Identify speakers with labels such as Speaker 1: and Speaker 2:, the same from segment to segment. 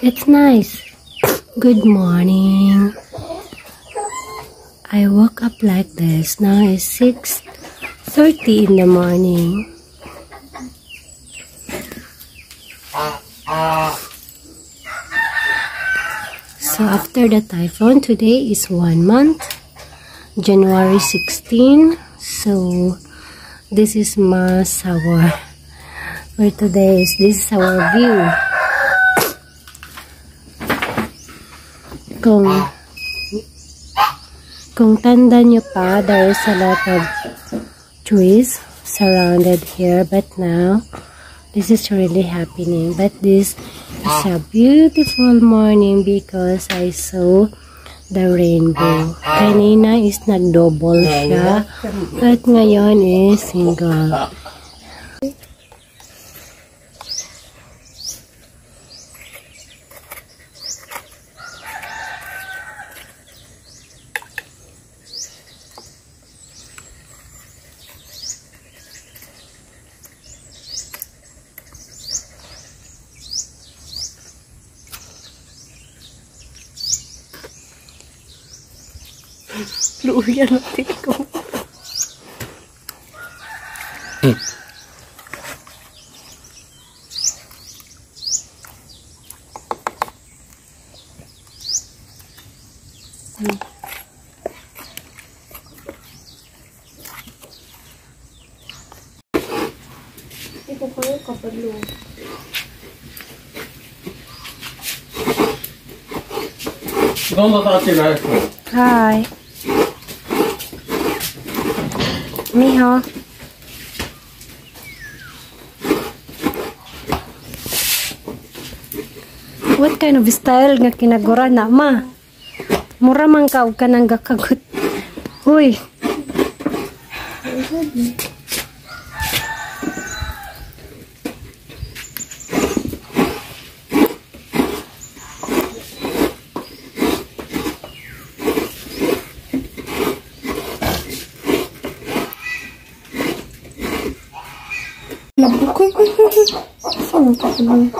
Speaker 1: It's nice. Good morning. I woke up like this. Now it's 6.30 in the morning. So after the typhoon, today is one month. January 16. So this is mas our for today is this is our view. Kung kung tanda nyo pa, there is a lot of trees surrounded here, but now this is really happening. But this is a beautiful morning because I saw the rainbow. Kanina is nag-double siya, at ngayon is single. Luya natin ko.
Speaker 2: Ito ko yung kapalo.
Speaker 1: Hi. Miho. What kind of style nga kinagura na ma? Mura man ka og kanang gakagot. Uy.
Speaker 2: Saan ang kapalo?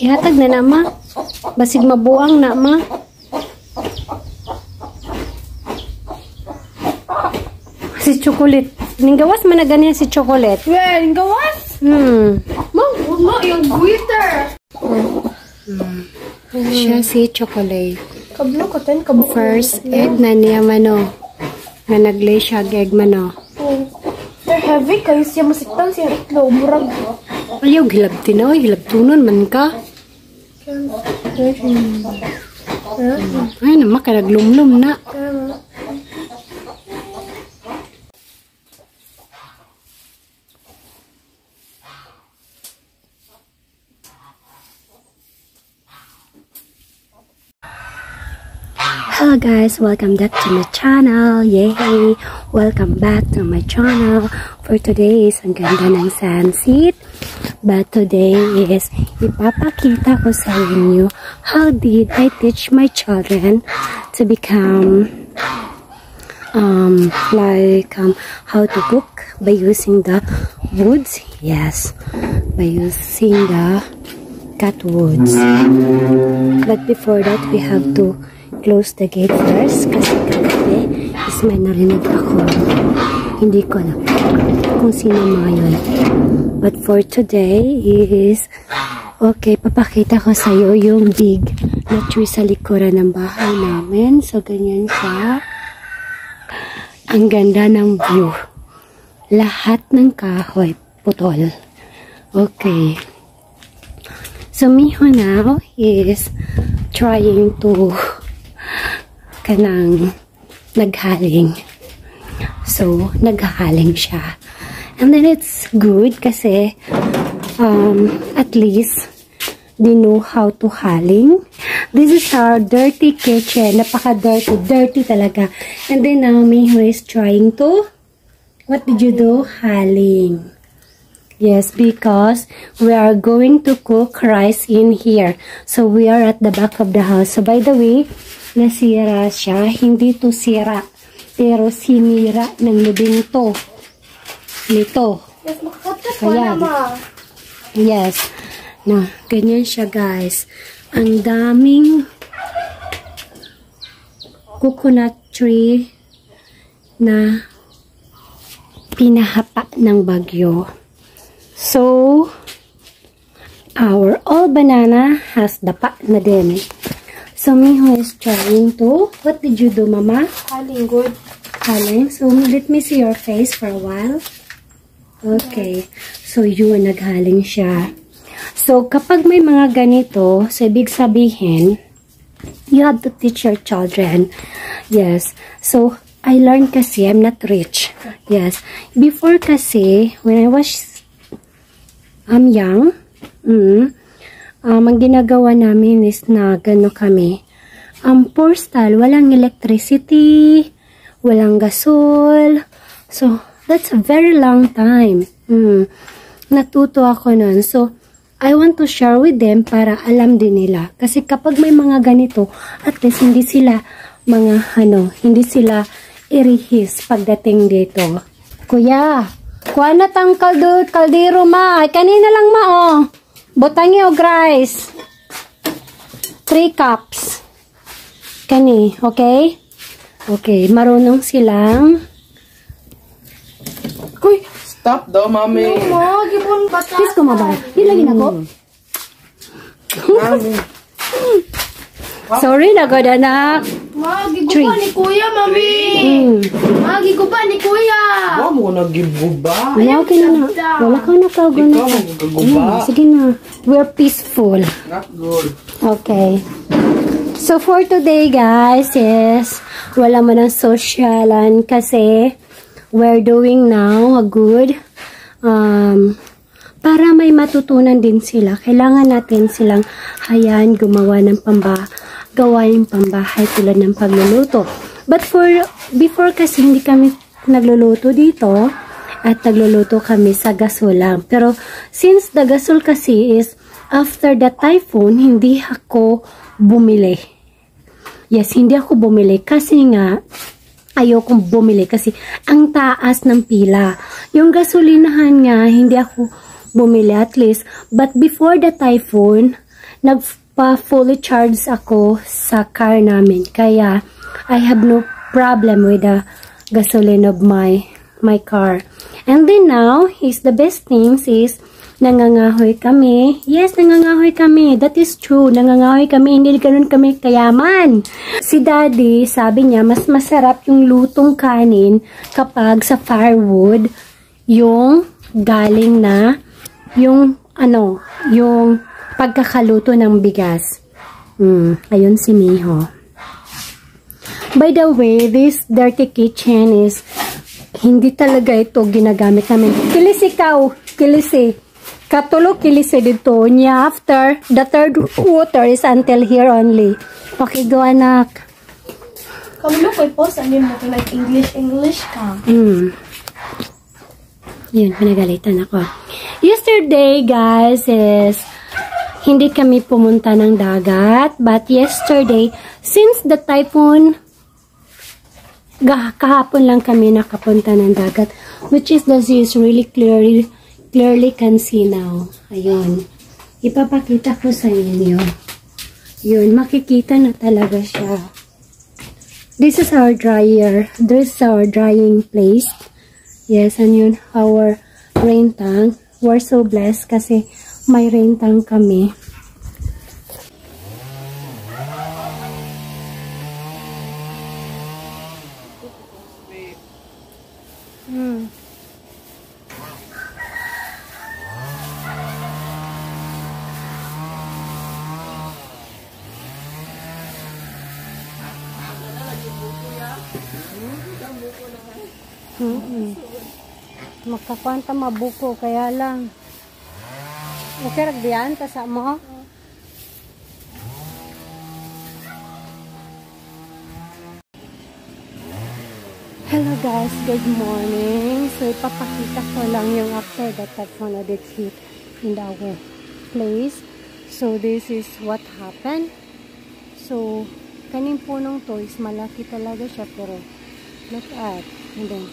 Speaker 1: Ihatag na na ma. Basig mabuang na ma. Si chocolate. Ninggawas man na ganyan si chocolate.
Speaker 2: Well, yung gawas?
Speaker 1: Hmm.
Speaker 2: Mom, mo yung glitter.
Speaker 1: Siya si chocolate. First egg na niya mano. Nga naglay siya egg mano.
Speaker 2: Oh. They're heavy kayo siya masiktan siya itlog. Murag.
Speaker 1: Ayaw, hilabti na. Oy, hilabtunon man ka. Ay, naman ka naglumlum na. Hello guys, welcome back to my channel. Yay! Welcome back to my channel. For today is ang ganda ng sunset. But today is ipapakita ko sa inyo how did I teach my children to become um like um how to cook by using the woods. Yes, by using the cut woods. But before that, we have to close the gate first kasi kagabi is may narinig ako. Hindi ko alam kung sino mga yun. But for today is okay, papakita ko sa iyo yung big na tree sa likuran ng bahay namin. So, ganyan siya. Ang ganda ng view. Lahat ng kahoy putol. Okay. So, Miho now is trying to kanang naghaling. So, naghaling siya. And then it's good kasi um, at least they know how to haling. This is our dirty kitchen. Napaka-dirty. Dirty talaga. And then now, Miho is trying to what did you do? Haling. Yes, because we are going to cook rice in here. So, we are at the back of the house. So, by the way, nasira siya. Hindi to sira. Pero sinira ng libinto nito.
Speaker 2: Yes, makakapit ko
Speaker 1: Ayan.
Speaker 2: na, ma.
Speaker 1: Yes. Na, ganyan siya guys. Ang daming coconut tree na pinahapa ng bagyo. So, our all banana has dapa na din. So, Miho is trying to, what did you do, Mama?
Speaker 2: Haling good.
Speaker 1: Haling. So, let me see your face for a while. Okay. So, yun, naghaling siya. So, kapag may mga ganito, so, ibig sabihin, you have to teach your children. Yes. So, I learned kasi, I'm not rich. Yes. Before kasi, when I was I'm young, mm, um, ang ginagawa namin is na gano kami. Ang poor style, walang electricity, walang gasol. So, that's a very long time. Mm, natuto ako nun. So, I want to share with them para alam din nila. Kasi kapag may mga ganito, at least hindi sila mga ano, hindi sila irihis pagdating dito. Kuya, kuha na tang kaldo, kaldero ma. Ay, kanina lang ma oh. Botangi o rice. Three cups. Kani, okay? Okay, marunong silang
Speaker 2: Kuy,
Speaker 3: Stop daw, mami.
Speaker 2: ma, gibon bata.
Speaker 1: Please kumabay. Yun lagi na ko.
Speaker 3: Mami.
Speaker 1: Sorry na god anak.
Speaker 2: Ma,
Speaker 1: Tree.
Speaker 2: giguba ni kuya, mami.
Speaker 1: Hmm.
Speaker 2: Ma, giguba ni kuya.
Speaker 3: Wa mo nagibuba.
Speaker 1: Wala ka na na. Wala ka na kago na.
Speaker 3: Ikaw magkaguba.
Speaker 1: Sige na. We're peaceful.
Speaker 3: Not good.
Speaker 1: Okay. So for today guys is wala man ang socialan kasi we're doing now a good um, para may matutunan din sila. Kailangan natin silang hayaan gumawa ng pamba gawain pambahay tulad ng pagluluto. But for before kasi hindi kami nagluluto dito at nagluluto kami sa gasol lang. Pero since the gasol kasi is after the typhoon, hindi ako bumili. Yes, hindi ako bumili kasi nga ayokong bumili kasi ang taas ng pila. Yung gasolinahan nga, hindi ako bumili at least. But before the typhoon, nagpa-fully charge ako sa car namin. Kaya, I have no problem with the gasoline of my my car. And then now, is the best things is nangangahoy kami. Yes, nangangahoy kami. That is true. Nangangahoy kami. Hindi ganun kami kayaman. Si daddy, sabi niya, mas masarap yung lutong kanin kapag sa firewood yung galing na yung ano, yung pagkakaluto ng bigas. Mm, ayun si Miho. By the way, this dirty kitchen is hindi talaga ito ginagamit namin. Kilis ikaw, kilisi. Katulo kilisi dito. Niya after, the third water is until here only. Pakigo anak.
Speaker 2: Kami mo ko'y post, ano mo ko nag-English, English ka.
Speaker 1: Mm. Yun, pinagalitan ako. Yesterday, guys, is hindi kami pumunta ng dagat. But yesterday, since the typhoon, kahapon lang kami nakapunta ng dagat. Which is the sea is really clearly, clearly can see now. Ayun. Ipapakita ko sa inyo. Yun, makikita na talaga siya. This is our dryer. This is our drying place. Yes, and yun, our rain tank. We're so blessed kasi may rain tank kami. Hmm. Mm-mm. Magkakwanta mabuko, kaya lang. Okay, ragdiyan, tasa mo? Hello guys, good morning. So, ipapakita ko lang yung after the typhoon that hit in our place. So, this is what happened. So, kaning punong to is malaki talaga siya pero Look at. And then,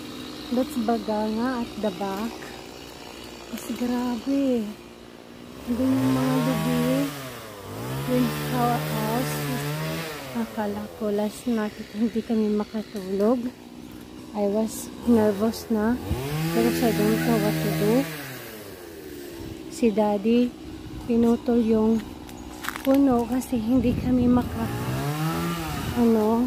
Speaker 1: that's Baganga at the back. Kasi grabe. Then yung mga lubi. Yung house. Akala ko last night hindi kami makatulog. I was nervous na. Pero I don't know what to do. Si daddy, pinutol yung puno kasi hindi kami maka ano,